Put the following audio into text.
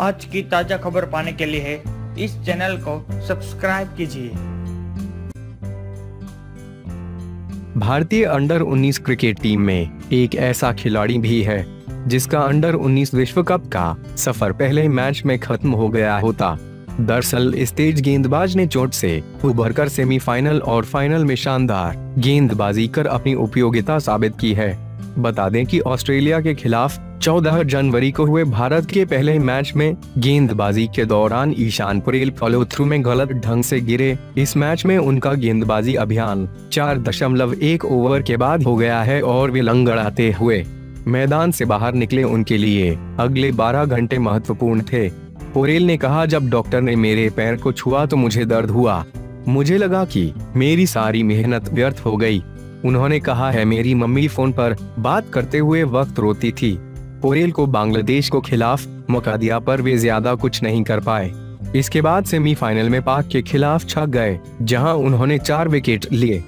आज की ताज़ा खबर पाने के लिए इस चैनल को सब्सक्राइब कीजिए। भारतीय अंडर 19 क्रिकेट टीम में एक ऐसा खिलाड़ी भी है, जिसका अंडर 19 विश्व कप का सफ़र पहले मैच में खत्म हो गया होता। दरअसल, इस तेज गेंदबाज ने चोट से उभरकर सेमीफाइनल और फाइनल में शानदार गेंदबाजी कर अपनी उपयोगिता साबित की है। बता दें कि ऑस्ट्रेलिया के खिलाफ 14 जनवरी को हुए भारत के पहले मैच में गेंदबाजी के दौरान ईशान पुरेल फॉलो थ्रू में गलत ढंग से गिरे। इस मैच में उनका गेंदबाजी अभियान चार दशमलव एक ओवर के बाद हो गया है और वे लंगड़ाते हुए मैदान से बाहर निकले उनके लिए। अगले 12 घंटे महत्वपूर्ण थे। पोरेल ने कहा, जब डॉक्टर ने मेरे पैर को छुआ तो मुझे दर्द हुआ। मुझे लगा कि मेरी सारी मेहनत व्यर्थ हो गई। उन्होंने कहा, है, मेरी मम्मी फ़ोन पर बात करते हुए वक्त रोती थी। पोरेल को बांग्लादेश को खिलाफ मौका दिया पर वे ज़्यादा कुछ नहीं कर पाए। इसके बाद सेमीफाइनल में पाक के खिलाफ छक गए, जहाँ उन्होंने चार विकेट लिए।